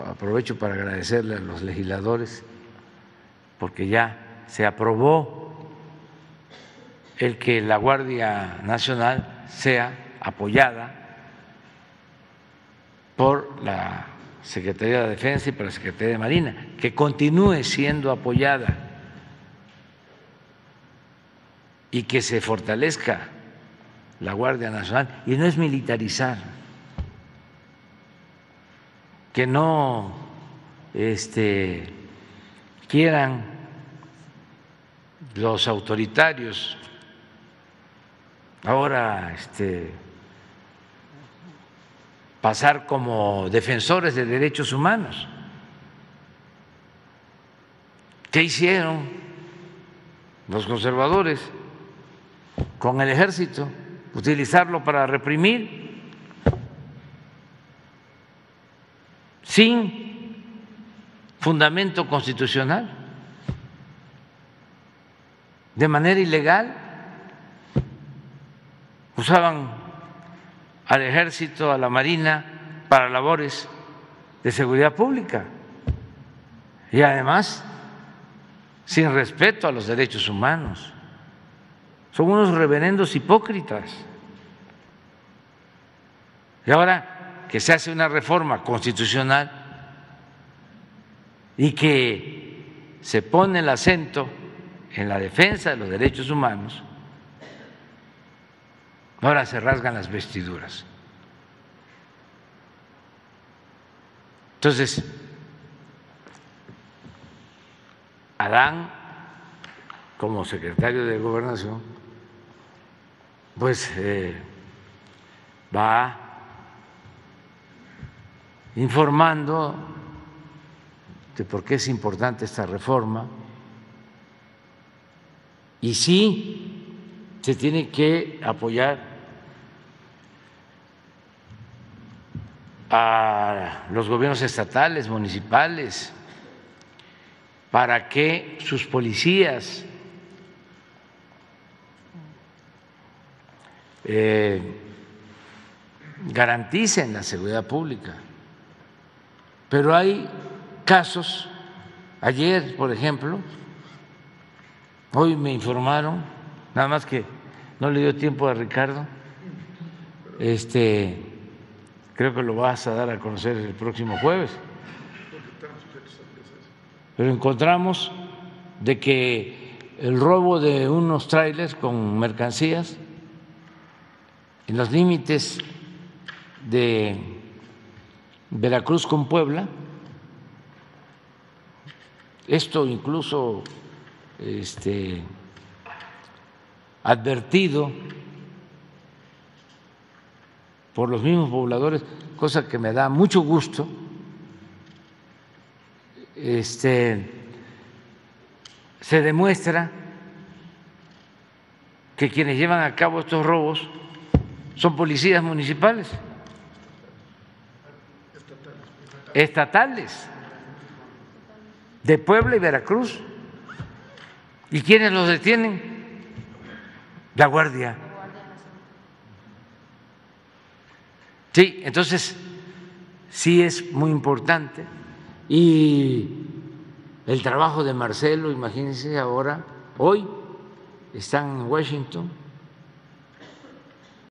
aprovecho para agradecerle a los legisladores porque ya se aprobó el que la Guardia Nacional sea apoyada por la Secretaría de Defensa y por la Secretaría de Marina, que continúe siendo apoyada y que se fortalezca la Guardia Nacional. Y no es militarizar, que no este, quieran los autoritarios ahora este, pasar como defensores de derechos humanos. ¿Qué hicieron los conservadores con el ejército? Utilizarlo para reprimir sin fundamento constitucional, de manera ilegal. Usaban al ejército, a la marina, para labores de seguridad pública. Y además, sin respeto a los derechos humanos. Son unos reverendos hipócritas. Y ahora que se hace una reforma constitucional y que se pone el acento en la defensa de los derechos humanos, Ahora se rasgan las vestiduras. Entonces, Adán, como secretario de gobernación, pues eh, va informando de por qué es importante esta reforma y sí se tiene que apoyar a los gobiernos estatales, municipales, para que sus policías eh, garanticen la seguridad pública. Pero hay casos, ayer, por ejemplo, hoy me informaron, nada más que no le dio tiempo a Ricardo. Este, creo que lo vas a dar a conocer el próximo jueves. Pero encontramos de que el robo de unos trailers con mercancías en los límites de Veracruz con Puebla, esto incluso este, advertido por los mismos pobladores, cosa que me da mucho gusto, este, se demuestra que quienes llevan a cabo estos robos son policías municipales, estatales, de Puebla y Veracruz. ¿Y quiénes los detienen? La Guardia. Sí, entonces sí es muy importante. Y el trabajo de Marcelo, imagínense ahora, hoy están en Washington